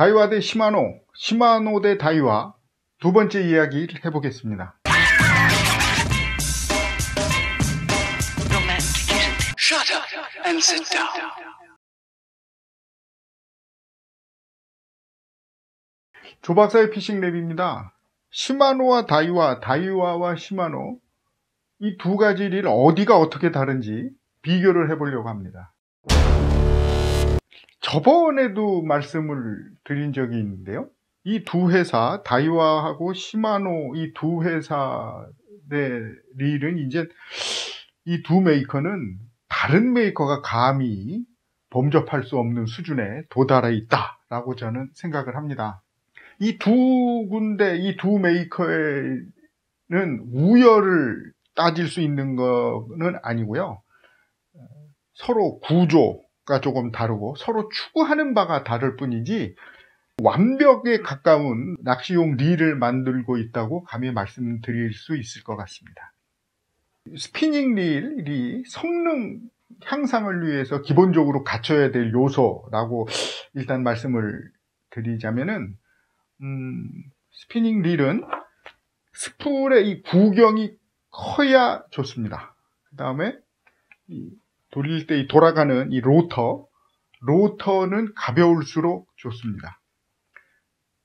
다이와 대 시마노, 시마노 대 다이와 두 번째 이야기를 해보겠습니다. 조박사의 피싱 랩입니다. 시마노와 다이와, 다이와와 시마노 이 두 가지 일 어디가 어떻게 다른지 비교를 해보려고 합니다. 저번에도 말씀을 드린 적이 있는데요. 이 두 회사, 다이와하고 시마노 이 두 회사의 릴은 이제 이 두 메이커는 다른 메이커가 감히 범접할 수 없는 수준에 도달해 있다라고 저는 생각을 합니다. 이 두 군데, 이 두 메이커에는 우열을 따질 수 있는 거는 아니고요. 서로 구조 가 조금 다르고 서로 추구하는 바가 다를 뿐이지 완벽에 가까운 낚시용 릴을 만들고 있다고 감히 말씀드릴 수 있을 것 같습니다. 스피닝 릴이 성능 향상을 위해서 기본적으로 갖춰야 될 요소라고 일단 말씀을 드리자면은 음, 스피닝 릴은 스풀의 이 구경이 커야 좋습니다. 그 다음에 돌릴 때 돌아가는 이 로터, 로터는 가벼울수록 좋습니다.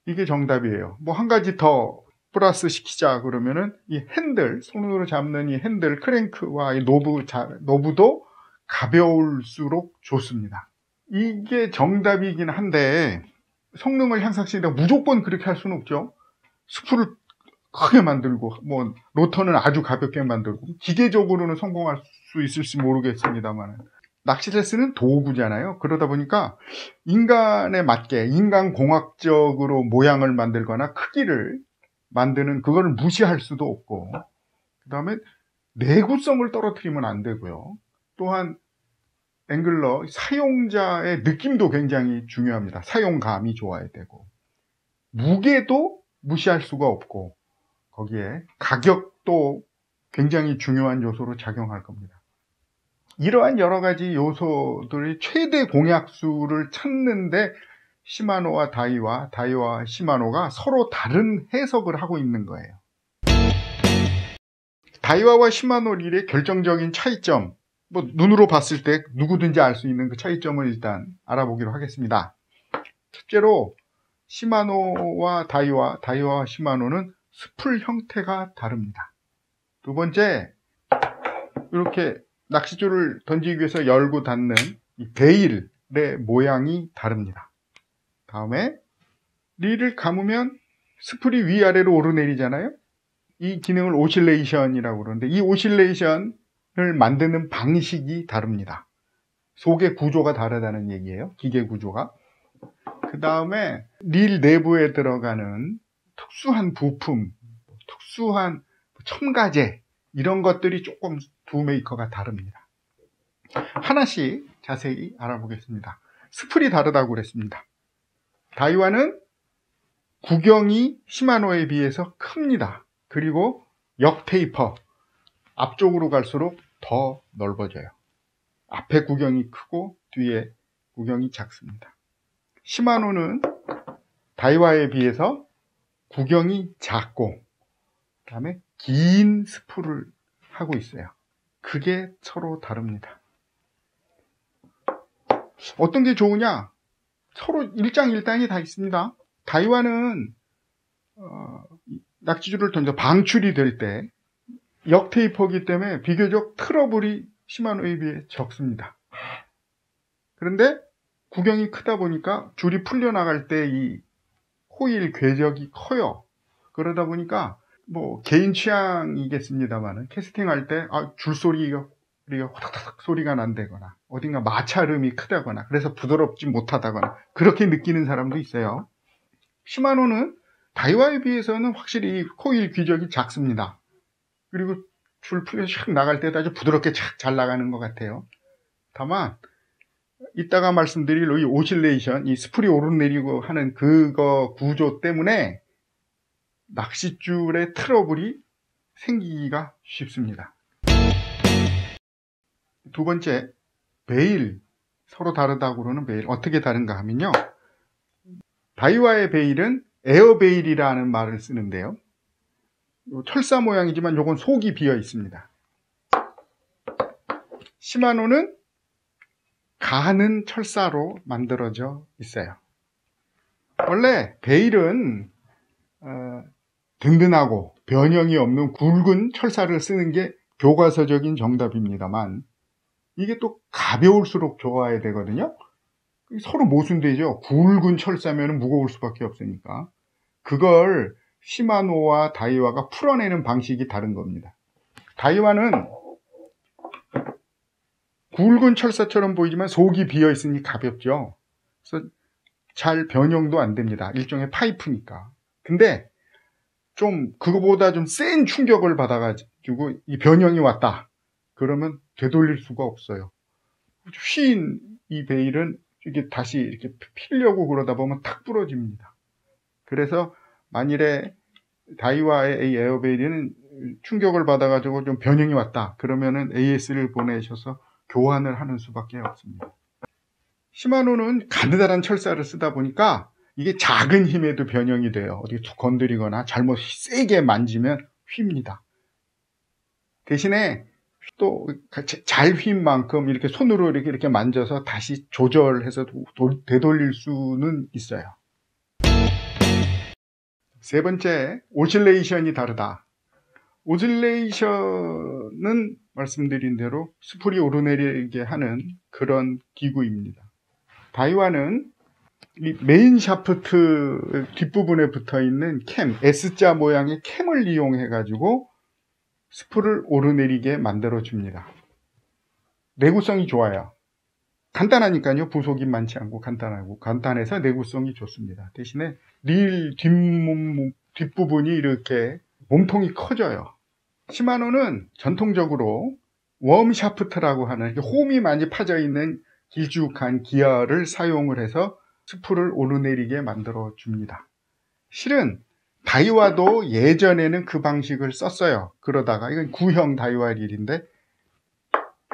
이게 정답이에요. 뭐 한 가지 더 플러스 시키자 그러면은 이 핸들, 손으로 잡는 이 핸들, 크랭크와 이 knob, knob도 가벼울수록 좋습니다. 이게 정답이긴 한데 성능을 향상시키다 무조건 그렇게 할 수는 없죠. 스프를 크게 만들고 뭐 로터는 아주 가볍게 만들고 기계적으로는 성공할 수 있을지 모르겠습니다만 낚시레스는 도구잖아요. 그러다 보니까 인간에 맞게 인간 공학적으로 모양을 만들거나 크기를 만드는 그걸 무시할 수도 없고 그 다음에 내구성을 떨어뜨리면 안 되고요. 또한 앵글러 사용자의 느낌도 굉장히 중요합니다. 사용감이 좋아야 되고 무게도 무시할 수가 없고 거기에 가격도 굉장히 중요한 요소로 작용할 겁니다. 이러한 여러 가지 요소들이 최대 공약수를 찾는데 시마노와 다이와 다이와 시마노가 서로 다른 해석을 하고 있는 거예요. 다이와와 시마노 릴의 결정적인 차이점, 뭐 눈으로 봤을 때 누구든지 알 수 있는 그 차이점을 일단 알아보기로 하겠습니다. 첫째로 시마노와 다이와, 다이와와 시마노는 스풀 형태가 다릅니다. 두 번째, 이렇게 낚시줄을 던지기 위해서 열고 닫는 이 bail의 모양이 다릅니다. 다음에 릴을 감으면 스풀이 위아래로 오르내리잖아요. 이 기능을 oscillation이라고 그러는데 이 oscillation을 만드는 방식이 다릅니다. 속의 구조가 다르다는 얘기예요. 기계 구조가. 그 다음에 릴 내부에 들어가는 특수한 부품, 특수한 첨가제 이런 것들이 조금 두 메이커가 다릅니다. 하나씩 자세히 알아보겠습니다. 스풀이 다르다고 그랬습니다. 다이와는 구경이 시마노에 비해서 큽니다. 그리고 역테이퍼 앞쪽으로 갈수록 더 넓어져요. 앞에 구경이 크고 뒤에 구경이 작습니다. 시마노는 다이와에 비해서 구경이 작고 그다음에 긴 스풀을 하고 있어요. 그게 서로 다릅니다. 어떤 게 좋으냐? 서로 일장일단이 다 있습니다. 다이와는 어, 낙지줄을 던져 방출이 될 때 역테이퍼기 때문에 비교적 트러블이 시마노에 비해 적습니다. 그런데 구경이 크다 보니까 줄이 풀려나갈 때 이 호일 궤적이 커요. 그러다 보니까 뭐 개인 취향이겠습니다만은 캐스팅할 때 아, 줄소리가 우리가 호닥닥 소리가 난다거나 어딘가 마찰음이 크다거나 그래서 부드럽지 못하다거나 그렇게 느끼는 사람도 있어요. 시마노는 다이와에 비해서는 확실히 코일 궤적이 작습니다. 그리고 줄 풀려 샥 나갈 때도 아주 부드럽게 착 잘 나가는 것 같아요. 다만 이따가 말씀드릴 이 oscillation, 이 스풀이 오르내리고 하는 그거 구조 때문에 낚싯줄의 트러블이 생기기가 쉽습니다. 두 번째, bail. 서로 다르다고 그러는 베일. 어떻게 다른가 하면요. 다이와의 베일은 에어베일이라는 말을 쓰는데요. 철사 모양이지만 요건 속이 비어 있습니다. 시마노는 가는 철사로 만들어져 있어요. 원래 베일은 어, 든든하고 변형이 없는 굵은 철사를 쓰는 게 교과서적인 정답입니다만 이게 또 가벼울수록 좋아야 되거든요. 서로 모순되죠. 굵은 철사면 무거울 수밖에 없으니까. 그걸 시마노와 다이와가 풀어내는 방식이 다른 겁니다. 다이와는 굵은 철사처럼 보이지만 속이 비어 있으니 가볍죠. 그래서 잘 변형도 안 됩니다. 일종의 파이프니까. 근데 좀 그거보다 좀 센 충격을 받아가지고 이 변형이 왔다. 그러면 되돌릴 수가 없어요. 휜이 베일은 이게 다시 이렇게 필려고 그러다 보면 탁 부러집니다. 그래서 만일에 다이와의 이 에어베일은 충격을 받아가지고 좀 변형이 왔다. 그러면은 AS를 보내셔서 교환을 하는 수밖에 없습니다. 시마노는 가느다란 철사를 쓰다 보니까 이게 작은 힘에도 변형이 돼요. 어디 툭 건드리거나 잘못 세게 만지면 휩니다. 대신에 또 잘 휜 만큼 이렇게 손으로 이렇게 이렇게 만져서 다시 조절해서 되돌릴 수는 있어요. 세 번째, oscillation이 다르다. oscillation은 말씀드린 대로 스풀이 오르내리게 하는 그런 기구입니다. 다이와는 main shaft 뒷부분에 붙어 있는 캠, S자 모양의 캠을 이용해 가지고 스풀을 오르내리게 만들어 줍니다. 내구성이 좋아요. 간단하니까요. 부속이 많지 않고 간단하고 간단해서 내구성이 좋습니다. 대신에 릴 뒷몸 뒷부분이 이렇게 몸통이 커져요. 시마노는 전통적으로 worm shaft라고 하는 홈이 많이 파져 있는 길쭉한 기어를 사용을 해서 스풀을 오르내리게 만들어 줍니다. 실은 다이와도 예전에는 그 방식을 썼어요. 그러다가 이건 구형 다이와 릴인데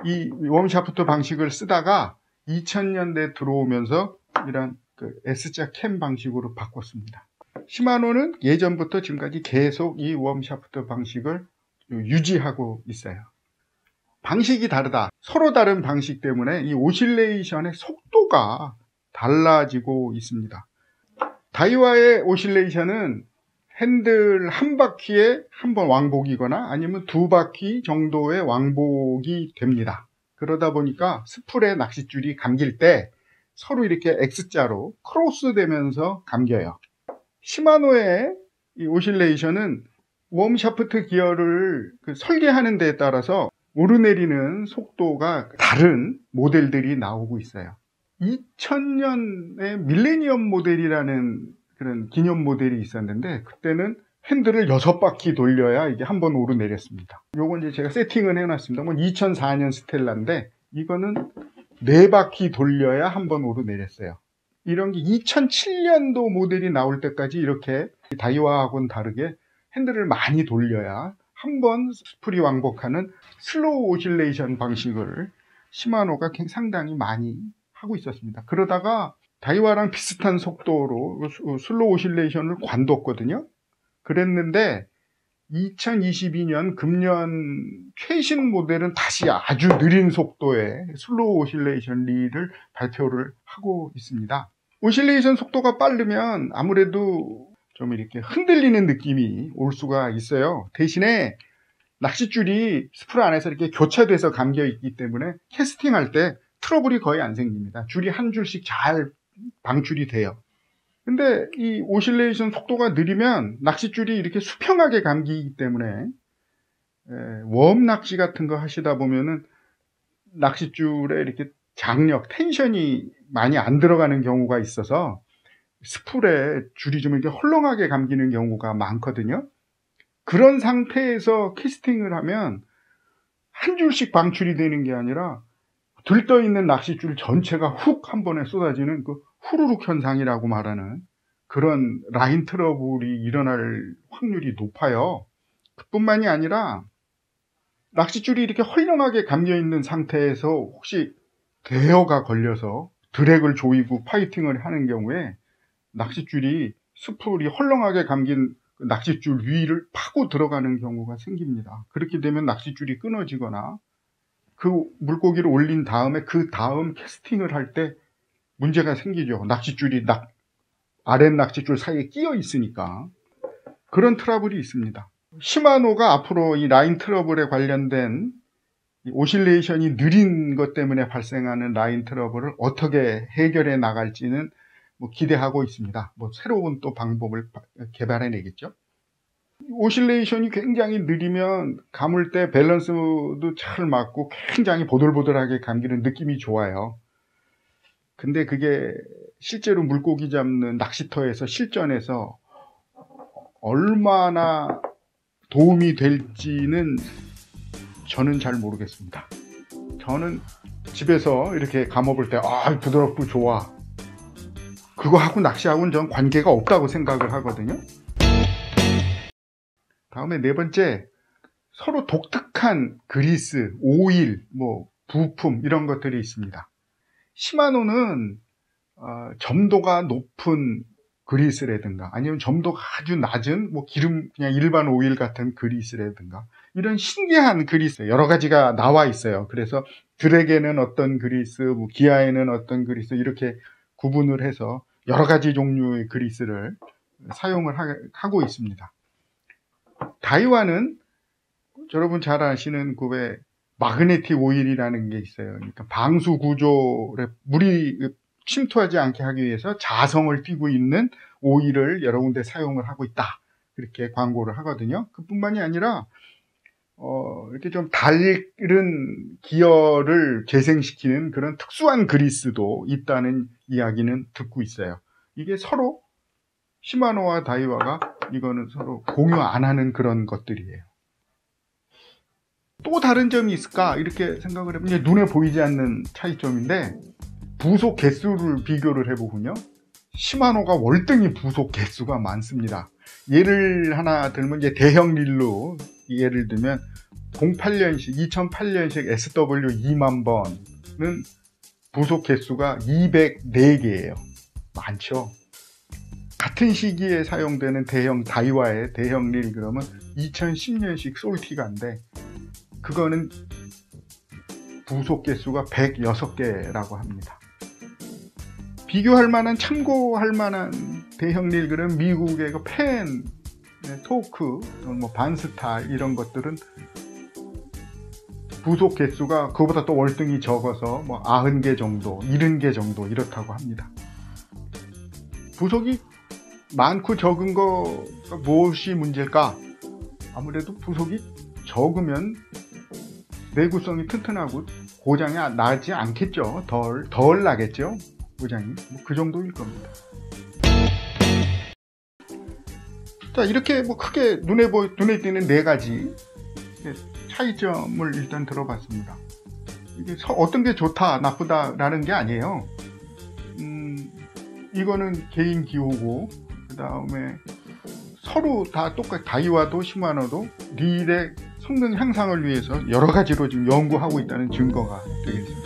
이 worm shaft 방식을 쓰다가 2000년대 들어오면서 이런 그 S자 캠 방식으로 바꿨습니다. 시마노는 예전부터 지금까지 계속 이 worm shaft 방식을 유지하고 있어요. 방식이 다르다. 서로 다른 방식 때문에 이 oscillation의 속도가 달라지고 있습니다. 다이와의 oscillation은 핸들 한 바퀴에 한 번 왕복이거나 아니면 두 바퀴 정도의 왕복이 됩니다. 그러다 보니까 스풀의 낚싯줄이 감길 때 서로 이렇게 X자로 크로스 되면서 감겨요. 시마노의 이 oscillation은 worm shaft 기어를 그 설계하는 데에 따라서 오르내리는 속도가 다른 모델들이 나오고 있어요. 2000년에 밀레니엄 모델이라는 그런 기념 모델이 있었는데 그때는 핸들을 여섯 바퀴 돌려야 이게 한 번 오르내렸습니다. 요건 이제 제가 세팅을 해놨습니다. 2004년 스텔라인데 이거는 네 바퀴 돌려야 한 번 오르내렸어요. 이런 게 2007년도 모델이 나올 때까지 이렇게 다이와하고는 다르게 핸들을 많이 돌려야 한 번 스프리 왕복하는 slow oscillation 방식을 시마노가 상당히 많이 하고 있었습니다. 그러다가 다이와랑 비슷한 속도로 slow oscillation을 관뒀거든요. 그랬는데 2022년 금년 최신 모델은 다시 아주 느린 속도의 slow oscillation 릴을 발표를 하고 있습니다. oscillation 속도가 빠르면 아무래도 좀 이렇게 흔들리는 느낌이 올 수가 있어요. 대신에 낚싯줄이 스풀 안에서 이렇게 교차돼서 감겨 있기 때문에 캐스팅할 때 트러블이 거의 안 생깁니다. 줄이 한 줄씩 잘 방출이 돼요. 근데 이 oscillation 속도가 느리면 낚싯줄이 이렇게 수평하게 감기기 때문에 worm 낚시 같은 거 하시다 보면은 낚싯줄에 이렇게 장력, tension이 많이 안 들어가는 경우가 있어서 스풀에 줄이 좀 이렇게 헐렁하게 감기는 경우가 많거든요. 그런 상태에서 캐스팅을 하면 한 줄씩 방출이 되는 게 아니라 들떠 있는 낚싯줄 전체가 훅 한 번에 쏟아지는 그 후루룩 현상이라고 말하는 그런 라인 트러블이 일어날 확률이 높아요. 그뿐만이 아니라 낚싯줄이 이렇게 헐렁하게 감겨 있는 상태에서 혹시 대여가 걸려서 드랙을 조이고 파이팅을 하는 경우에 낚싯줄이 스풀이 헐렁하게 감긴 그 낚싯줄 위를 파고 들어가는 경우가 생깁니다. 그렇게 되면 낚싯줄이 끊어지거나 그 물고기를 올린 다음에 그 다음 캐스팅을 할 때 문제가 생기죠. 낚싯줄이 낙, 아랫 낚싯줄 사이에 끼어 있으니까 그런 트러블이 있습니다. 시마노가 앞으로 이 라인 트러블에 관련된 oscillation이 느린 것 때문에 발생하는 라인 트러블을 어떻게 해결해 나갈지는 뭐 기대하고 있습니다. 뭐 새로운 또 방법을 개발해 내겠죠. oscillation이 굉장히 느리면 감을 때 밸런스도 잘 맞고 굉장히 보들보들하게 감기는 느낌이 좋아요. 근데 그게 실제로 물고기 잡는 낚시터에서 실전에서 얼마나 도움이 될지는 저는 잘 모르겠습니다. 저는 집에서 이렇게 감아볼 때, 아, 부드럽고 좋아. 그거하고 낚시하고는 전 관계가 없다고 생각을 하거든요. 다음에 네 번째, 서로 독특한 그리스, 오일, 뭐, 부품, 이런 것들이 있습니다. 시마노는, 어, 점도가 높은 그리스라든가 아니면 점도가 아주 낮은 뭐 기름 그냥 일반 오일 같은 그리스라든가 이런 신기한 그리스 여러 가지가 나와 있어요. 그래서 드랙에는 어떤 그리스, 뭐 기아에는 어떤 그리스 이렇게 구분을 해서 여러 가지 종류의 그리스를 사용을 하, 고 있습니다. 다이와는 여러분 잘 아시는 그왜 마그네틱 오일이라는 게 있어요. 그러니까 방수 구조에 물이 침투하지 않게 하기 위해서 자성을 띠고 있는 오일을 여러 군데 사용을 하고 있다. 그렇게 광고를 하거든요. 그뿐만이 아니라 어, 이렇게 좀 다른 기어를 재생시키는 그런 특수한 그리스도 있다는 이야기는 듣고 있어요. 이게 서로 시마노와 다이와가 이거는 서로 공유 안 하는 그런 것들이에요. 또 다른 점이 있을까? 이렇게 생각을 해보면 눈에 보이지 않는 차이점인데 부속 개수를 비교를 해보군요. 시마노가 월등히 부속 개수가 많습니다. 예를 하나 들면 이제 대형 릴로 예를 들면 08년식, 2008년식 SW 2만 번은 부속 개수가 204개예요. 많죠. 같은 시기에 사용되는 대형 다이와의 대형 릴 그러면 2010년식 솔티가인데 그거는 부속 개수가 106개라고 합니다. 비교할 만한 참고할 만한 대형 릴그는 미국의 그 펜, 네, 토크, 뭐 반스타 이런 것들은 부속 개수가 그거보다 또 월등히 적어서 뭐 90개 정도, 70개 정도 이렇다고 합니다. 부속이 많고 적은 거가 무엇이 문제일까? 아무래도 부속이 적으면 내구성이 튼튼하고 고장이 나지 않겠죠. 덜, 덜 나겠죠. 고장이. 뭐 그 정도일 겁니다. 자, 이렇게 뭐 크게 눈에 보, 눈에 띄는 네 가지 차이점을 일단 들어봤습니다. 이게 어떤 게 좋다, 나쁘다라는 게 아니에요. 음, 이거는 개인 기호고, 그 다음에 서로 다 똑같, 다이와도 시마노도 릴의 성능 향상을 위해서 여러 가지로 지금 연구하고 있다는 증거가 되겠습니다.